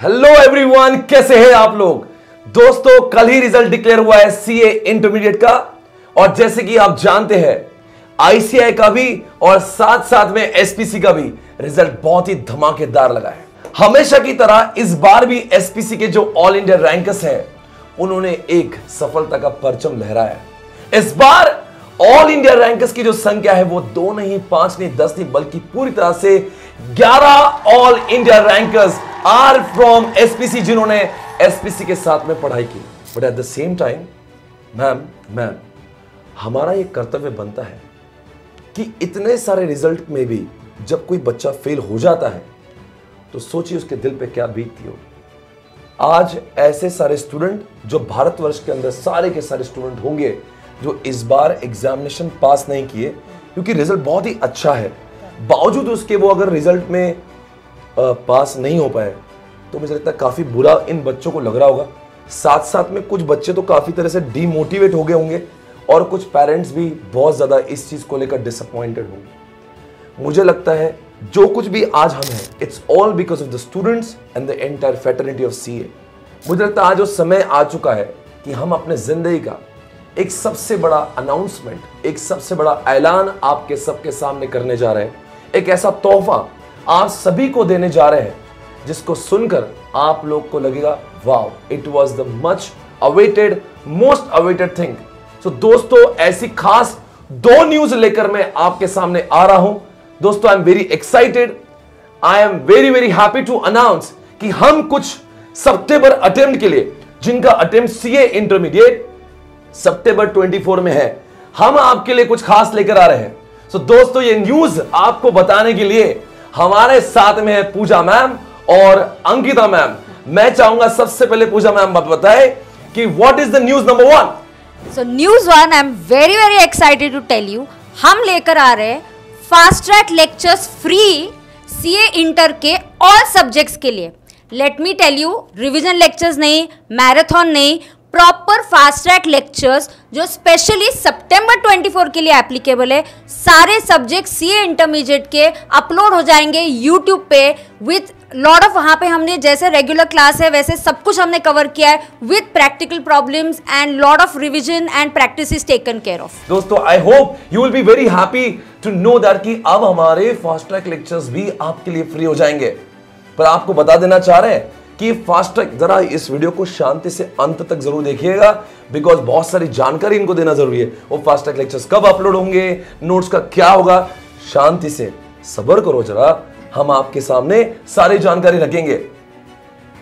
Hello everyone कैसे हैं आप लोग? दोस्तों, कल ही रिज़ल्ट डिक्लेयर हुआ है सीए इंटरमीडिएट का। और जैसे कि आप जानते हैं आईसीआई का भी और साथ साथ में एसपीसी का भी रिज़ल्ट बहुत ही धमाकेदार लगा है। हमेशा की तरह इस बार भी एसपीसी के जो ऑल इंडिया रैंकर्स हैं, उन्होंने एक सफलता का परचम लहराया इस बार ऑल इंडिया रैंकर्स की जो संख्या है, वो दो नहीं, पाँच नहीं, दस नहीं, बल्कि पूरी तरह से ग्यारह all India rankers are from SPC जिन्होंने एसपीसी के साथ में पढ़ाई की। But at the same time ma'am ma'am हमारा ये कर्तव्य बनता है कि इतने सारे रिज़ल्ट में भी जब कोई बच्चा फेल हो जाता है तो सोचिए उसके दिल पे क्या बीतती होगी आज ऐसे सारे स्टूडेंट जो भारतवर्ष के अंदर सारे के सारे स्टूडेंट होंगे, जो इस बार एग्जामिनेशन पास नहीं किए, क्योंकि रिज़ल्ट बहुत ही अच्छा है। बावजूद उसके वो अगर रिज़ल्ट में पास नहीं हो पाए तो मुझे लगता है काफ़ी बुरा इन बच्चों को लग रहा होगा। साथ साथ में कुछ बच्चे तो काफ़ी तरह से डीमोटिवेट हो गए होंगे और कुछ पेरेंट्स भी बहुत ज़्यादा इस चीज़ को लेकर डिसअपॉइंटेड होंगे। मुझे लगता है जो कुछ भी आज हम हैं it's all because of the students and the entire fraternity of CA मुझे लगता है आज वो समय आ चुका है कि हम अपने ज़िंदगी का एक सबसे बड़ा अनाउंसमेंट एक सबसे बड़ा ऐलान आपके सबके सामने करने जा रहे हैं। एक ऐसा तोहफा आप सभी को देने जा रहे हैं जिसको सुनकर आप लोग को लगेगा wow it was the much awaited most awaited thing so दोस्तों ऐसी खास दो न्यूज़ लेकर मैं आपके सामने आ रहा हूँ। दोस्तों I am very excited I am very very happy to announce कि हम कुछ सितंबर अटेम्प्ट के लिए जिनका अटेम्प्ट सीए इंटरमीडिएट सितंबर 24 में है हम आपके लिए कुछ खास लेकर आ रहे हैं। सो so, दोस्तों ये न्यूज़ आपको बताने के लिए हमारे साथ में है पूजा मैम और अंकिता मैम। मैं चाहूँगा सबसे पहले पूजा मैम बताए कि what is the news number one so news one I am very very excited to tell you हम लेकर आ रहे fast track lectures free CA inter के ऑल सब्जेक्ट्स के लिए। Let me tell you revision lectures नहीं marathon नहीं proper fast track lectures जो स्पेशली सितंबर 24 के लिए एप्लीकेबल है, सारे सब्जेक्ट सीए इंटरमीडिएट के अपलोड हो जाएँगे यूट्यूब पे विथ लॉट ऑफ़ वहाँ पे हमने जैसे रेगुलर क्लास है, वैसे सब कुछ हमने कवर किया है with practical problems and lord of revision and practice taken care of दोस्तों I hope you will be very happy to know that कि अब हमारे फास्ट ट्रैक लेक्चर्स भी आपके लिए फ्री हो जाएँगे। पर आपको बता देना चाह रहे हैं कि फास्ट ट्रैक जरा इस वीडियो को शांति से अंत तक ज़रूर देखिएगा बिकॉज़ बहुत सारी जानकारी इनको देना ज़रूरी है। वो फास्ट ट्रैक लेक्चर्स कब अपलोड होंगे नोट्स का क्या होगा, शांति से सबर करो जरा, हम आपके सामने सारी जानकारी रखेंगे।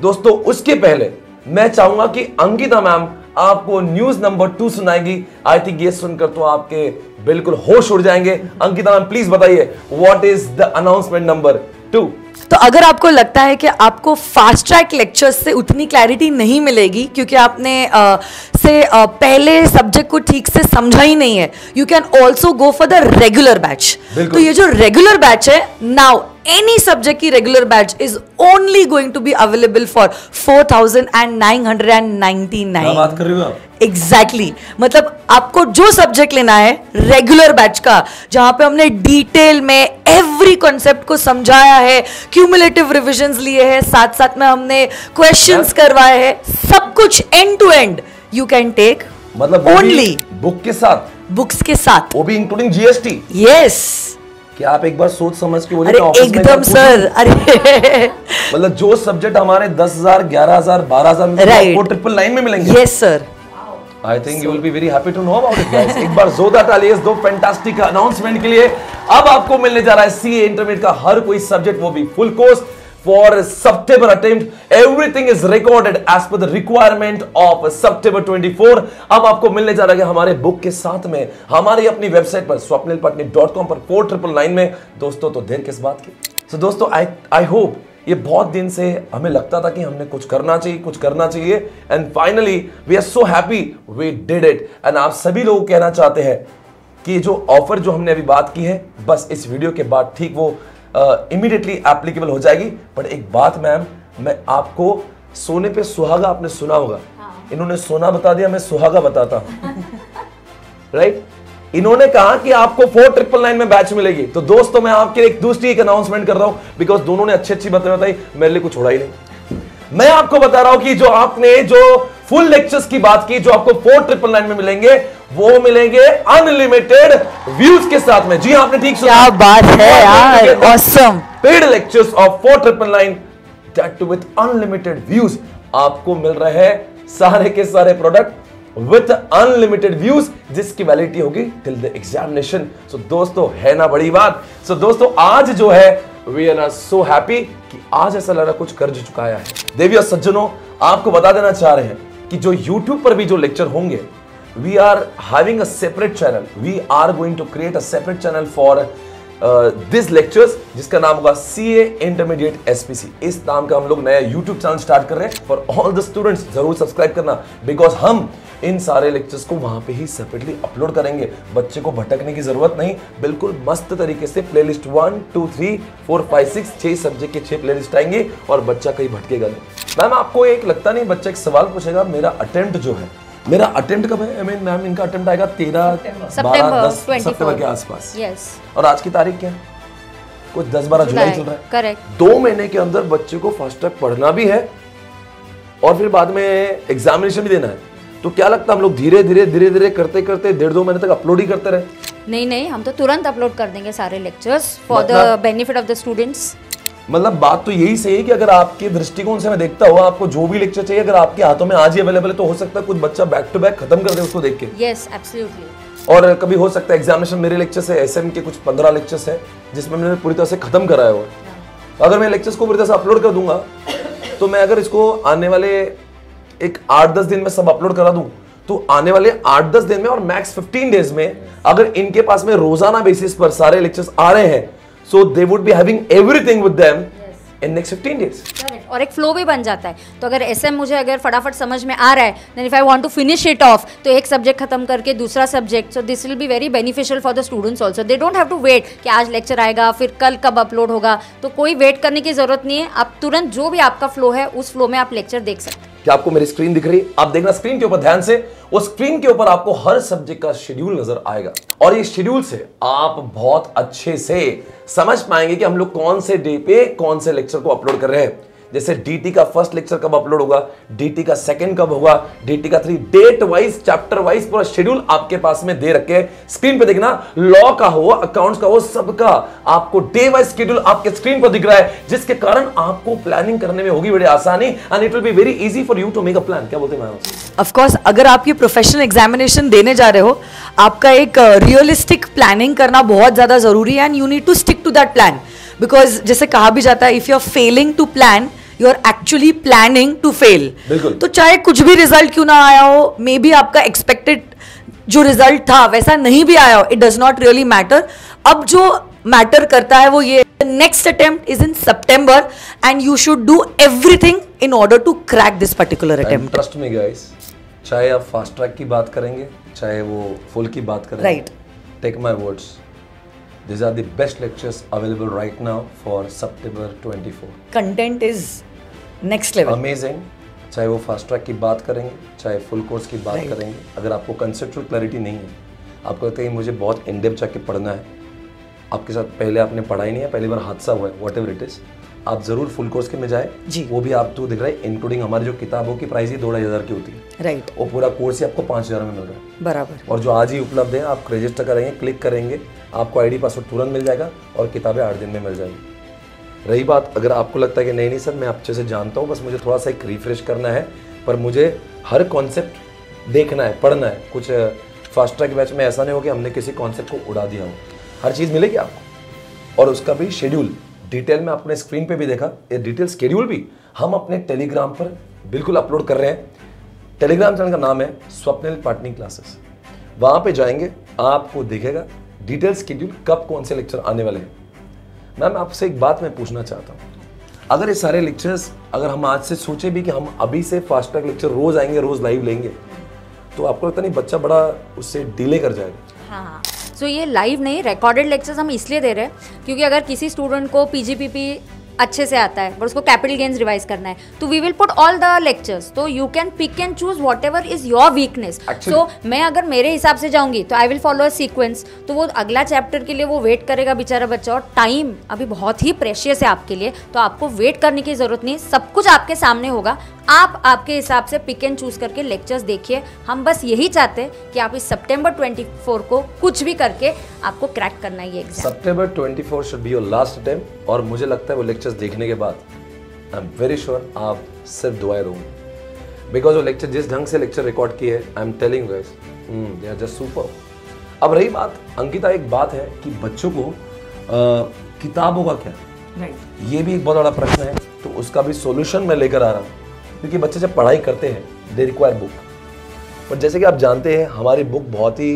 दोस्तों, उसके पहले मैं चाहूँगा कि अंकिता मैम आपको न्यूज़ नंबर टू सुनाएगी। आई थिंक ये सुनकर तो आपके बिल्कुल होश उड़ जाएँगे। अंकिता मैम प्लीज़ बताइए what is the announcement number two. तो अगर आपको लगता है कि आपको फास्ट ट्रैक लेक्चर्स से उतनी क्लैरिटी नहीं मिलेगी क्योंकि आपने आ, से आ, पहले सब्जेक्ट को ठीक से समझा ही नहीं है you can also go for the regular batch तो ये जो रेगुलर बैच है नाउ एनी सब्जेक्ट की regular batch is only going to be available for four thousand and nine hundred and ninety nine बात कर रही हूँ एग्जैक्टली exactly. मतलब आपको जो सब्जेक्ट लेना है रेगुलर बैच का जहाँ पे हमने डिटेल में एवरी कॉन्सेप्ट को समझाया है क्यूमुलेटिव रिविजन लिए हैं साथ साथ में हमने क्वेश्चंस करवाए हैं सब कुछ end to end you can take मतलब ओनली बुक के साथ? बुक्स के साथ. वो भी इंक्लूडिंग जीएसटी यस क्या आप एक बार सोच समझ के बोलिए अरे एकदम सर अरे। मतलब जो सब्जेक्ट हमारे दस हज़ार ग्यारह हज़ार बारह हज़ार में right. वो ट्रिपल नाइन में मिलेंगे। Yes sir I think you will be very happy to know about it guys एक बार जोरदार तालियाँ दो फैंटास्टिक अनाउंसमेंट के लिए अब आपको मिलने जा रहा है सीए इंटरमीडिएट का हर कोई सब्जेक्ट वो भी full course for September attempt. Everything is recorded as per the requirement of September 24 अब आपको मिलने जा रहा है हमारे बुक के साथ में। हमारी अपनी वेबसाइट पर स्वप्निल पटनी डॉट कॉम पर फोर ट्रिपल नाइन में। दोस्तों तो देर किस बात की? सो so, दोस्तों आई आई होप ये बहुत दिन से हमें लगता था कि हमने कुछ करना चाहिए कुछ करना चाहिए। And finally we are so happy we did it and आप सभी लोग कहना चाहते हैं कि जो ऑफ़र जो हमने अभी बात की है बस इस वीडियो के बाद ठीक वो इमीडिएटली एप्लीकेबल हो जाएगी। बट एक बात मैम मैं आपको सोने पे सुहागा आपने सुना होगा। हाँ। इन्होंने सोना बता दिया मैं सुहागा बताता हूँ। राइट इन्होंने कहा कि आपको फोर ट्रिपल नाइन में बैच मिलेगी। तो दोस्तों मैं आपके एक दूसरी एक अनाउंसमेंट कर रहा हूँ बिकॉज़ दोनों ने अच्छी अच्छी बातें बताई मेरे लिए कुछ उड़ा ही नहीं। मैं आपको बता रहा हूँ कि जो आपने जो फुल लेक्चर्स की बात की जो आपको फोर ट्रिपल नाइन में मिलेंगे वो मिलेंगे अनलिमिटेड व्यूज़ के साथ में। जी हाँ आपने ठीक सुना। क्या बात है यार awesome paid lectures of four triple nine that with unlimited views आपको मिल रहे हैं सारे के सारे प्रोडक्ट विथ अनलिमिटेड व्यूज़ जिसकी वैलिडिटी होगी टिल द एग्जामिनेशन सो दोस्तों है ना बड़ी बात? सो so, दोस्तों आज जो है वी आर सो हैप्पी कि आज ऐसा लग रहा कुछ कर चुकाया है। देवी और सज्जनों आपको बता देना चाह रहे हैं कि जो YouTube पर भी जो लेक्चर होंगे we are having a separate channel we are going to create a separate channel for this lectures जिसका नाम होगा सी ए इंटरमीडिएट एसपीसी इस नाम का हम लोग नया यूट्यूब चैनल स्टार्ट कर रहे हैं. फॉर ऑल द स्टूडेंट्स ज़रूर सब्सक्राइब करना. बिकॉज़ हम इन सारे लेक्चर्स को वहाँ पे ही सेपरेटली अपलोड करेंगे। बच्चे को भटकने की ज़रूरत नहीं। बिल्कुल मस्त तरीके से playlist one two three four five six छह सब्जेक्ट के छह प्लेलिस्ट आएँगे और बच्चा कहीं भटकेगा नहीं। मैम आपको एक लगता नहीं? बच्चा एक सवाल पूछेगा मेरा अटेम्प्ट जो है मेरा अटेम्प्ट कब है? आई मीन मैम इनका अटेम्प्ट आएगा तेरह बारह दस सितंबर के आसपास। यस और आज की तारीख क्या है? कुछ दस बारह जुलाई चल रहा है। करेक्ट दो महीने के अंदर बच्चे को फास्ट ट्रैक पढ़ना भी है और फिर बाद में एग्जामिनेशन भी देना है। तो क्या लगता है हम लोग धीरे धीरे धीरे धीरे करते करते डेढ़ दो महीने तक अपलोड ही करते रहे? नहीं नहीं हम तो तुरंत अपलोड कर देंगे सारे lectures for the benefit of the students मतलब बात तो यही सही है कि अगर आपके दृष्टिकोण से मैं देखता हूँ आपको जो भी लेक्चर चाहिए अगर आपके हाथों में आज ही अवेलेबल है तो हो सकता है कुछ बच्चा बैक टू बैक खत्म कर दे उसको देख के। यस एब्सोल्युटली और कभी हो सकता है एग्जामिनेशन मेरे लेक्चर से एस के कुछ पंद्रह लेक्चर्स है जिसमें मैंने पूरी तरह से खत्म कराया हुआ है। अगर मैं लेक्चर्स को पूरी तरह से अपलोड कर दूँगा तो मैं अगर इसको आने वाले एक आठ दस दिन में सब अपलोड करा दूँ तो आने वाले आठ दस दिन में और मैक्स फिफ्टीन डेज़ में अगर इनके पास में रोज़ाना बेसिस पर सारे लेक्चर्स आ रहे हैं so they would be having everything with them in next 15 days और एक फ्लो भी बन जाता है। तो अगर एसएम मुझे अगर फटाफट समझ में आ रहा है then if I want to finish it off तो एक सब्जेक्ट खत्म करके दूसरा subject so this will be very beneficial for the students also they don't have to wait कि आज लेक्चर आएगा फिर कल कब अपलोड होगा। तो कोई वेट करने की ज़रूरत नहीं है। आप तुरंत जो भी आपका फ्लो है उस फ्लो में आप लेक्चर देख सकते हैं। क्या आपको मेरी स्क्रीन दिख रही है। आप देखना स्क्रीन के ऊपर ध्यान से। उस स्क्रीन के ऊपर आपको हर सब्जेक्ट का शेड्यूल नज़र आएगा। और ये शेड्यूल से आप बहुत अच्छे से समझ पाएँगे कि हम लोग कौन से डे पे कौन से लेक्चर को अपलोड कर रहे हैं। जैसे डीटी का फ़र्स्ट लेक्चर कब अपलोड होगा डीटी का सेकंड कब होगा डीटी का three date wise chapter wise पूरा शेड्यूल आपके पास में दे रखे स्क्रीन पे देखना लॉ का हो अकाउंट्स का हो सबका आपको डे वाइज शेड्यूल आपके स्क्रीन पर दिख रहा है जिसके कारण आपको प्लानिंग करने में होगी बड़ी आसानी and it will be very easy for you to make a plan क्या बोलते हैं ऑफ़ कोर्स अगर आप ये प्रोफेशनल एग्जामिनेशन देने जा रहे हो आपका एक रियलिस्टिक uh, प्लानिंग करना बहुत ज़्यादा ज़रूरी है and you need to stick to that plan because जैसे कहा भी जाता है if you are failing to plan you are actually planning to fail तो चाहे कुछ भी रिज़ल्ट क्यों ना आया हो मे बी आपका एक्सपेक्टेड जो रिज़ल्ट था वैसा नहीं भी आया हो it does not really matter अब जो मैटर करता है वो ये next attempt is in September and you should do everything in order to crack this particular attempt trust me guys चाहे आप फास्ट ट्रैक की बात करेंगे चाहे वो फुल की बात करें right take my words These are the best lectures available right now for September 24. Content is next level amazing चाहे वो फास्ट ट्रैक की बात करेंगे चाहे फुल कोर्स की बात right. करेंगे अगर आपको कंसेप्चुअल क्लैरिटी नहीं है आपको कहते हैं मुझे बहुत इन डेप्थ जाके पढ़ना है आपके साथ पहले आपने पढ़ा ही नहीं है पहली बार हादसा हुआ है वॉट एवर इट इज़ आप ज़रूर फुल कोर्स के में जाए। जी। वो भी आप तो दिख रहा है इंक्लूडिंग हमारी जो किताबों की प्राइस ही दो ढाई हज़ार की होती है। राइट वो पूरा कोर्स ही आपको पाँच हज़ार में मिल रहा है। बराबर। और जो आज ही उपलब्ध है आप रजिस्टर करेंगे क्लिक करेंगे आपको आईडी पासवर्ड तुरंत मिल जाएगा और किताबें आठ दिन में मिल जाएगी। रही बात, अगर आपको लगता है कि नहीं नहीं सर, मैं अच्छे से जानता हूँ, बस मुझे थोड़ा सा एक रिफ्रेश करना है, पर मुझे हर कॉन्सेप्ट देखना है, पढ़ना है। कुछ फास्ट ट्रैक बैच में ऐसा नहीं हो कि हमने किसी कॉन्सेप्ट को उड़ा दिया हो। हर चीज़ मिलेगी आपको। और उसका भी शेड्यूल डिटेल में अपने स्क्रीन पे भी देखा, ये डिटेल शेड्यूल भी हम अपने टेलीग्राम पर बिल्कुल अपलोड कर रहे हैं। टेलीग्राम चैनल का नाम है स्वप्निल पार्टनिंग क्लासेस वहाँ पे जाएँगे, आपको दिखेगा डिटेल शेड्यूल कब कौन से लेक्चर आने वाले हैं। मैम आपसे एक बात मैं पूछना चाहता हूँ। अगर ये सारे लेक्चर्स अगर हम आज से सोचे भी कि हम अभी से फास्ट ट्रैक लेक्चर रोज आएँगे रोज लाइव लेंगे तो आपको लगता नहीं बच्चा बड़ा उससे डिले कर जाएगा? हाँ सो so, ये लाइव नहीं रिकॉर्डेड लेक्चर्स हम इसलिए दे रहे हैं क्योंकि अगर किसी स्टूडेंट को पीजीपीपी अच्छे से आता है बट उसको कैपिटल गेंस रिवाइज करना है। तो we will put all the lectures तो you can pick and choose whatever is your weakness so मैं अगर मेरे हिसाब से जाऊँगी तो I will follow a sequence तो वो अगला चैप्टर के लिए वो वेट करेगा बेचारा बच्चा और टाइम अभी बहुत ही प्रेशियस है आपके लिए। तो आपको वेट करने की ज़रूरत नहीं सब कुछ आपके सामने होगा। आप आपके हिसाब से पिक एंड चूज़ करके लेक्चर्स देखिए। हम बस यही चाहते हैं कि आप इस सितंबर 24 को कुछ भी करके आपको क्रैक करना है ये एग्ज़ाम सितंबर 24 should be your last attempt और मुझे लगता है वो लेक्चर्स देखने के बाद आई एम वेरी श्योर आप सिर्फ़ दुआएँ दोगे। बिकॉज़ वो लेक्चर जिस ढंग से लेक्चर रिकॉर्ड किए I am telling guys they are just super अब रही बात अंकिता एक बात है कि बच्चों को आ, किताबों का क्या? राइट ये भी एक बहुत बड़ा प्रश्न है तो उसका भी सॉल्यूशन मैं लेकर आ रहा हूँ। क्योंकि बच्चे जब पढ़ाई करते हैं दे रिक्वायर बुक पर जैसे कि आप जानते हैं हमारी बुक बहुत ही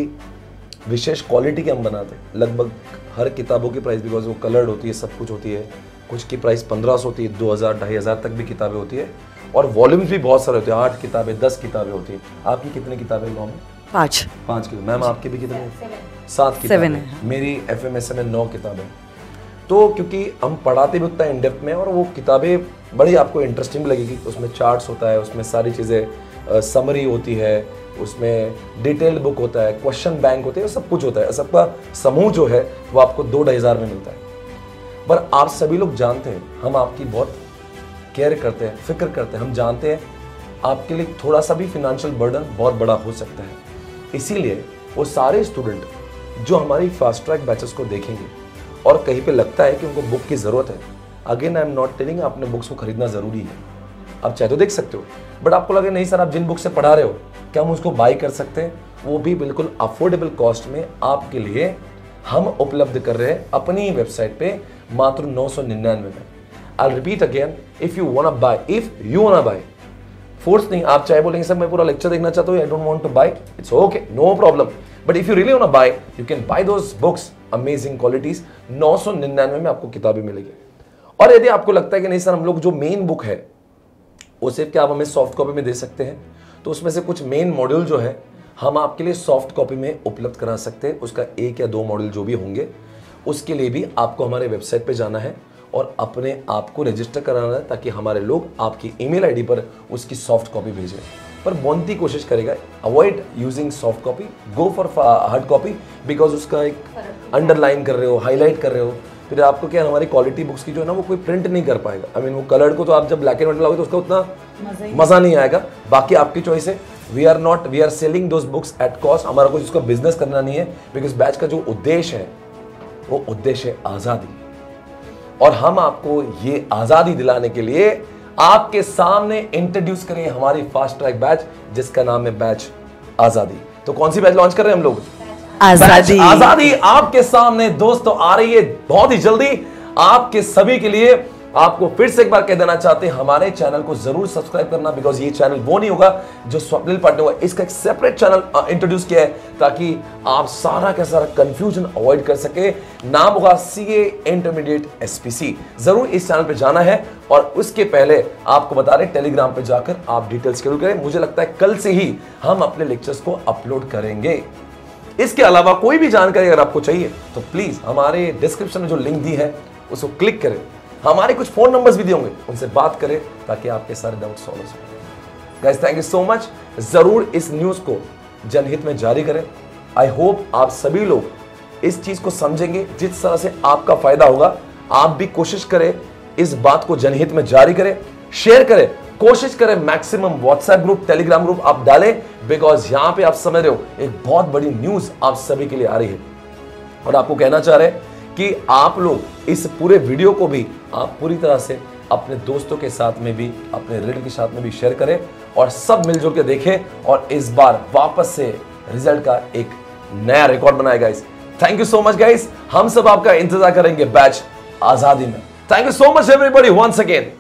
विशेष क्वालिटी की हम बनाते हैं। लगभग हर किताबों की प्राइस बिकॉज़ वो कलर्ड होती है सब कुछ होती है। कुछ की प्राइस पंद्रह सौ होती है दो हज़ार ढाई हज़ार तक भी किताबें होती है। और वॉल्यूम्स भी बहुत सारे होते हैं। आठ किताबें दस किताबें होती हैं। आपकी कितनी किताबें गाँव में? पाँच। पाँच किताब। मैम आपके भी कितने सात किताबें मेरी एफ़ एम एस में नौ किताबें तो क्योंकि हम पढ़ाते भी उतना इन डेप्थ में और वो किताबें बड़ी आपको इंटरेस्टिंग भी लगेगी। उसमें चार्ट्स होता है, उसमें सारी चीज़ें समरी होती है, उसमें डिटेल्ड बुक होता है क्वेश्चन बैंक होते हैं, सब कुछ होता है। सबका समूह जो है, वो आपको दो ढाई हज़ार में मिलता है। पर आप सभी लोग जानते हैं, हम आपकी बहुत केयर करते हैं, फ़िक्र करते हैं। हम जानते हैं, आपके लिए थोड़ा सा भी फिनेंशियल बर्डन बहुत बड़ा हो सकता है। इसीलिए वो सारे स्टूडेंट जो हमारी फास्ट ट्रैक बैचेस को देखेंगे और कहीं पे लगता है कि उनको बुक की ज़रूरत है। Again I am not telling आपने बुक्स को खरीदना ज़रूरी है। आप चाहे तो देख सकते हो। बट आपको लगे, नहीं सर, आप जिन बुक से पढ़ा रहे हो, क्या हम उसको बाई कर सकते हैं? वो भी बिल्कुल अफोर्डेबल कॉस्ट में आपके लिए हम उपलब्ध कर रहे हैं अपनी वेबसाइट पे मात्र नौ सौ निन्यानवे में। I repeat again if you want buy if you want buy force नहीं, आप चाहे बोलेंगे, सर, मैं पूरा लेक्चर देखना चाहता हूँ I don't want to buy it's okay no problem but if you really want buy you can buy those books amazing qualities नौ सौ निन्यानवे में आपको किताबें मिलेगी। और यदि आपको लगता है कि नहीं सर, हम लोग जो मेन बुक है वो सिर्फ़ क्या आप हमें सॉफ्ट कॉपी में दे सकते हैं? तो उसमें से कुछ मेन मॉड्यूल जो है, हम आपके लिए सॉफ्ट कॉपी में उपलब्ध करा सकते हैं। उसका एक या दो मॉड्यूल जो भी होंगे, उसके लिए भी आपको हमारे वेबसाइट पर जाना है। और अपने आप को रजिस्टर कराना है ताकि हमारे लोग आपकी ईमेल आईडी पर उसकी सॉफ्ट कॉपी भेजें। पर बोनती कोशिश करेगा avoid using soft copy go for hard copy because उसका एक अंडरलाइन कर रहे हो हाईलाइट कर रहे हो। फिर आपको क्या हमारी क्वालिटी बुक्स की जो है ना वो कोई प्रिंट नहीं कर पाएगा। आई I मीन mean, वो कलर्ड को तो आप जब ब्लैक एंड व्हाइट लाओगे तो उसका उतना मज़ा नहीं आएगा। बाकी आपकी चॉइस है। We are not we are selling those books at cost हमारा कुछ उसका बिज़नेस करना नहीं है। बिकॉज़ बैच का जो उद्देश्य है वो उद्देश्य है आज़ादी। और हम आपको ये आज़ादी दिलाने के लिए आपके सामने इंट्रोड्यूस करें हमारी फास्ट ट्रैक बैच जिसका नाम है बैच आज़ादी। तो कौन सी बैच लॉन्च कर रहे हैं हम लोग? आज़ादी। आज़ादी आपके सामने दोस्तों आ रही है बहुत ही जल्दी। आपके सभी के लिए आपको फिर से एक बार कह देना चाहते हैं, हमारे चैनल को ज़रूर सब्सक्राइब करना बिकॉज़ ये चैनल वो नहीं होगा जो स्वप्निल पाटने हुआ इसका एक सेपरेट चैनल इंट्रोड्यूस किया है, ताकि आप सारा का सारा कंफ्यूजन अवॉइड कर सके। नाम होगा सी ए इंटरमीडिएट एसपीसी ज़रूर इस चैनल पे जाना है, और उसके पहले आपको बता रहे टेलीग्राम पर जाकर आप डिटेल्स शेड्यूल करें। मुझे लगता है कल से ही हम अपने लेक्चर्स को अपलोड करेंगे। इसके अलावा कोई भी जानकारी अगर आपको चाहिए तो प्लीज़ हमारे डिस्क्रिप्शन में जो लिंक दी है, उसको क्लिक करें। हमारे कुछ फ़ोन नंबर्स भी दिए होंगे। उनसे बात करें ताकि आपके सारे डाउट सॉल्व हो सके। Guys thank you so much ज़रूर इस न्यूज़ को जनहित में जारी करें। आई होप आप सभी लोग इस चीज़ को समझेंगे, जिस तरह से आपका फ़ायदा होगा। आप भी कोशिश करें इस बात को जनहित में जारी करें। शेयर करें। कोशिश करें maximum WhatsApp group Telegram group आप डालें। बिकॉज़ यहाँ पे आप समझ रहे हो, एक बहुत बड़ी न्यूज़ आप सभी के लिए आ रही है। और आपको कहना चाह रहे हैं कि आप लोग इस पूरे वीडियो को भी आप पूरी तरह से अपने दोस्तों के साथ में भी, अपने रिलेटिव के साथ में भी शेयर करें और सब मिलजुल के देखें और इस बार वापस से रिज़ल्ट का एक नया रिकॉर्ड बनाए guys thank you so much guys हम सब आपका इंतज़ार करेंगे बैच आज़ादी में. Thank you so much everybody once again